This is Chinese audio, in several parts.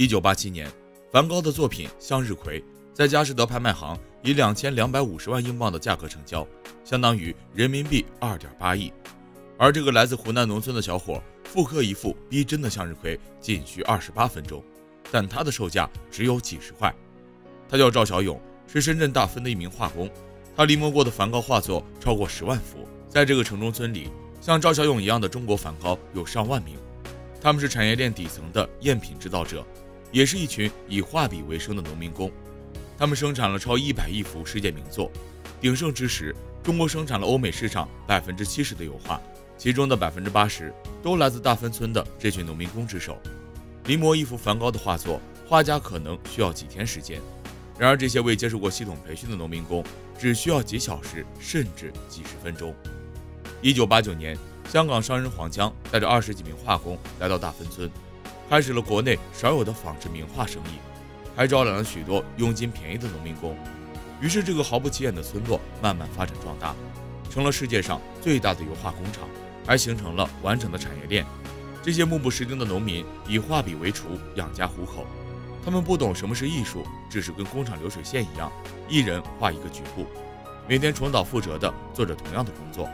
一九八七年，梵高的作品《向日葵》在佳士得拍卖行以两千两百五十万英镑的价格成交，相当于人民币二点八亿。而这个来自湖南农村的小伙复刻一幅逼真的向日葵，仅需二十八分钟，但他的售价只有几十块。他叫赵小勇，是深圳大分的一名画工。他临摹过的梵高画作超过十万幅，在这个城中村里，像赵小勇一样的中国梵高有上万名。他们是产业链底层的赝品制造者，也是一群以画笔为生的农民工。他们生产了超一百亿幅世界名作。鼎盛之时，中国生产了欧美市场百分之七十的油画，其中的百分之八十都来自大芬村的这群农民工之手。临摹一幅梵高的画作，画家可能需要几天时间，然而这些未接受过系统培训的农民工，只需要几小时甚至几十分钟。一九八九年。香港商人黄江带着二十几名画工来到大芬村，开始了国内少有的纺织名画生意，还招揽了许多佣金便宜的农民工。于是，这个毫不起眼的村落慢慢发展壮大，成了世界上最大的油画工厂，还形成了完整的产业链。这些目不识丁的农民以画笔为厨，养家糊口。他们不懂什么是艺术，只是跟工厂流水线一样，一人画一个局部，每天重蹈覆辙地做着同样的工作。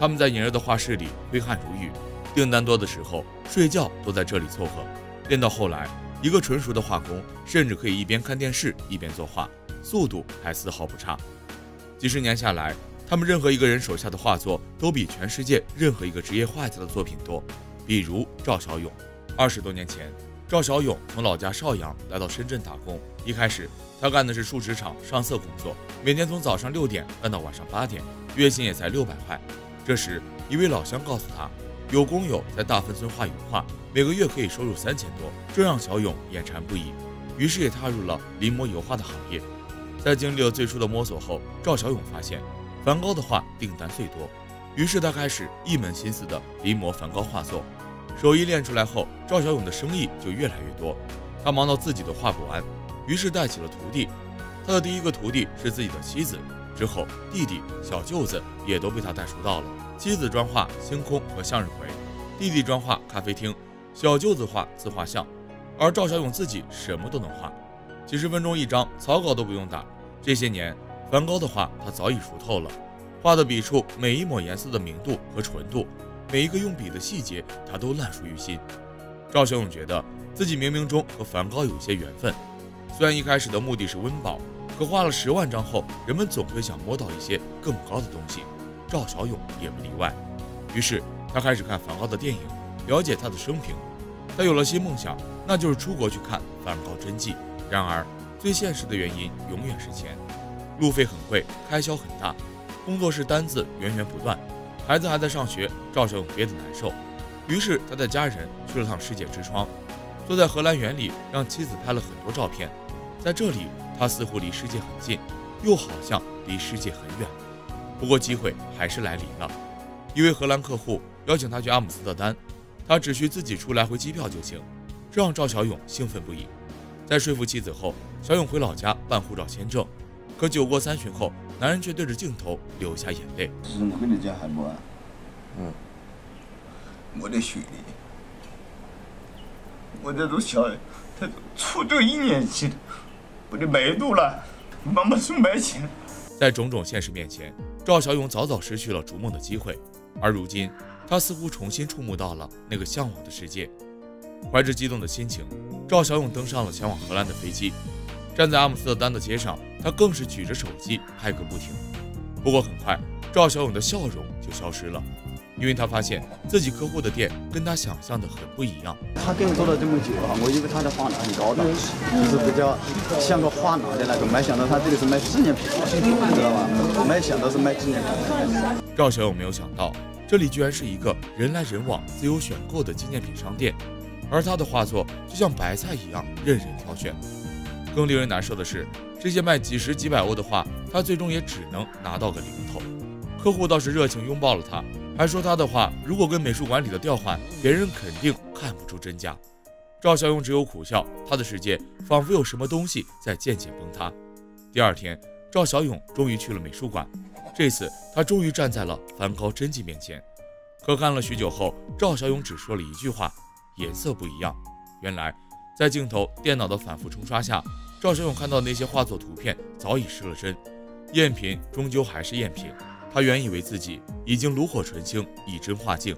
他们在炎热的画室里挥汗如雨，订单多的时候睡觉都在这里凑合。练到后来，一个纯熟的画工甚至可以一边看电视一边作画，速度还丝毫不差。几十年下来，他们任何一个人手下的画作都比全世界任何一个职业画家的作品多。比如赵小勇，二十多年前，赵小勇从老家邵阳来到深圳打工。一开始，他干的是树脂厂上色工作，每天从早上六点干到晚上八点，月薪也才六百块。这时，一位老乡告诉他，有工友在大芬村画油画，每个月可以收入三千多，这让小勇眼馋不已，于是也踏入了临摹油画的行业。在经历了最初的摸索后，赵小勇发现，梵高的画订单最多，于是他开始一门心思的临摹梵高画作。手艺练出来后，赵小勇的生意就越来越多，他忙到自己都画不完，于是带起了徒弟。他的第一个徒弟是自己的妻子。之后，弟弟、小舅子也都被他带出道了。妻子专画星空和向日葵，弟弟专画咖啡厅，小舅子画自画像，而赵小勇自己什么都能画，几十分钟一张，草稿都不用打。这些年，梵高的画他早已熟透了，画的笔触每一抹颜色的明度和纯度，每一个用笔的细节，他都烂熟于心。赵小勇觉得自己冥冥中和梵高有些缘分，虽然一开始的目的是温饱。可画了十万张后，人们总会想摸到一些更高的东西，赵小勇也不例外。于是他开始看梵高的电影，了解他的生平。他有了新梦想，那就是出国去看梵高真迹。然而，最现实的原因永远是钱，路费很贵，开销很大，工作室单子源源不断，孩子还在上学，赵小勇憋得难受。于是他带家人去了趟世界之窗，坐在荷兰园里，让妻子拍了很多照片。在这里。他似乎离世界很近，又好像离世界很远。不过机会还是来临了，一位荷兰客户邀请他去阿姆斯特丹，他只需自己出来回机票就行，这让赵小勇兴奋不已。在说服妻子后，小勇回老家办护照签证。可酒过三巡后，男人却对着镜头流下眼泪。回的家还不完？嗯，我的兄弟，我这都小，他初中一年级的。我的梅毒了，妈妈是没钱。在种种现实面前，赵小勇早早失去了逐梦的机会，而如今，他似乎重新触摸到了那个向往的世界。怀着激动的心情，赵小勇登上了前往荷兰的飞机。站在阿姆斯特丹的街上，他更是举着手机拍个不停。不过很快，赵小勇的笑容就消失了。因为他发现自己客户的店跟他想象的很不一样。他跟我做了这么久啊，我以为他的画廊很高档，就是比较像个画廊的那种，没想到他这里是卖纪念品，你知道吧？没想到是卖纪念品。赵小勇没有想到，这里居然是一个人来人往、自由选购的纪念品。商店，而他的画作就像白菜一样任人挑选。更令人难受的是，这些卖几十几百欧的画，他最终也只能拿到个零头。客户倒是热情拥抱了他。还说他的话，如果跟美术馆里的调换，别人肯定看不出真假。赵小勇只有苦笑，他的世界仿佛有什么东西在渐渐崩塌。第二天，赵小勇终于去了美术馆，这次他终于站在了梵高真迹面前。可看了许久后，赵小勇只说了一句话：颜色不一样。原来，在镜头、电脑的反复冲刷下，赵小勇看到那些画作图片早已失了真，赝品终究还是赝品。他原以为自己已经炉火纯青，以真画境，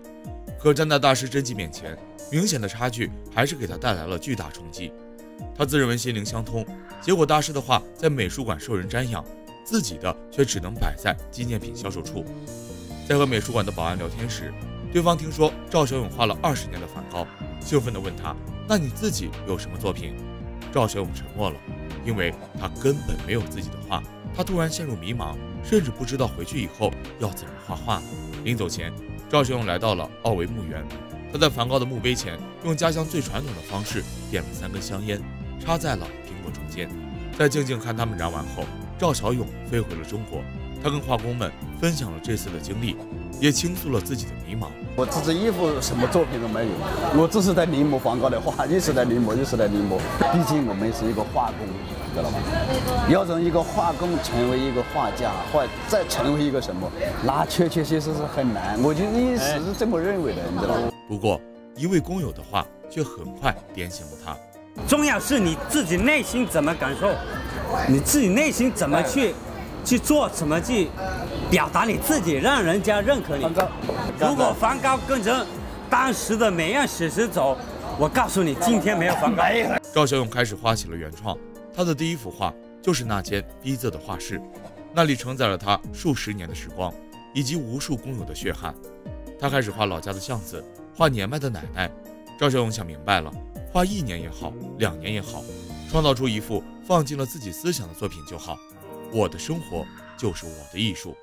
可站在大师真迹面前，明显的差距还是给他带来了巨大冲击。他自认为心灵相通，结果大师的画在美术馆受人瞻仰，自己的却只能摆在纪念品销售处。在和美术馆的保安聊天时，对方听说赵小勇画了二十年的梵高，兴奋地问他：“那你自己有什么作品？”赵小勇沉默了，因为他根本没有自己的画。他突然陷入迷茫，甚至不知道回去以后要怎么画画。临走前，赵小勇来到了奥维墓园。他在梵高的墓碑前，用家乡最传统的方式点了三根香烟，插在了苹果中间。在静静看他们燃完后，赵小勇飞回了中国。他跟画工们分享了这次的经历，也倾诉了自己的迷茫。我自己一幅什么作品都没有，我只是在临摹梵高的画，一直在临摹，一直在临摹。毕竟我们是一个画工，知道吗？要从一个画工成为一个画家，或再成为一个什么，那确确实实是很难。我就一直是这么认为的，你知道吗？不过，一位工友的话却很快点醒了他。重要是你自己内心怎么感受，你自己内心怎么去。去做什么去表达你自己，让人家认可你。如果梵高跟着当时的美院史实走，我告诉你，今天没有梵高。赵小勇开始画起了原创，他的第一幅画就是那间逼仄的画室，那里承载了他数十年的时光，以及无数工友的血汗。他开始画老家的巷子，画年迈的奶奶。赵小勇想明白了，画一年也好，两年也好，创造出一幅放进了自己思想的作品就好。我的生活就是我的艺术。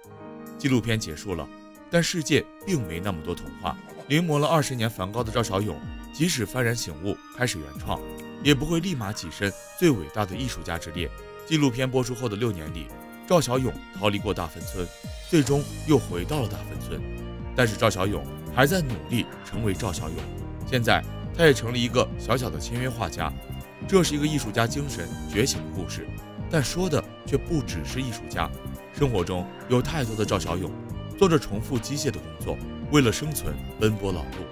纪录片结束了，但世界并没那么多童话。临摹了二十年梵高的赵小勇，即使幡然醒悟开始原创，也不会立马跻身最伟大的艺术家之列。纪录片播出后的六年里，赵小勇逃离过大芬村，最终又回到了大芬村。但是赵小勇还在努力成为赵小勇。现在他也成了一个小小的签约画家。这是一个艺术家精神觉醒的故事。但说的却不只是艺术家，生活中有太多的赵小勇，做着重复机械的工作，为了生存奔波劳碌。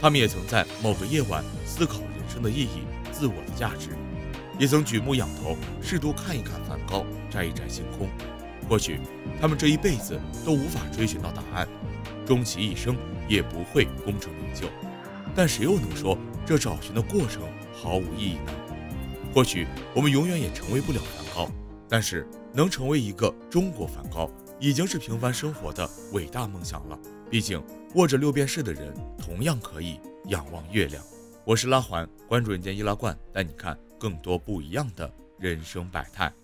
他们也曾在某个夜晚思考人生的意义、自我的价值，也曾举目仰头，试图看一看梵高，摘一摘星空。或许他们这一辈子都无法追寻到答案，终其一生也不会功成名就。但谁又能说这找寻的过程毫无意义呢？或许我们永远也成为不了梵，但是能成为一个中国梵高，已经是平凡生活的伟大梦想了。毕竟握着六便士的人，同样可以仰望月亮。我是拉环，关注人间易拉罐，带你看更多不一样的人生百态。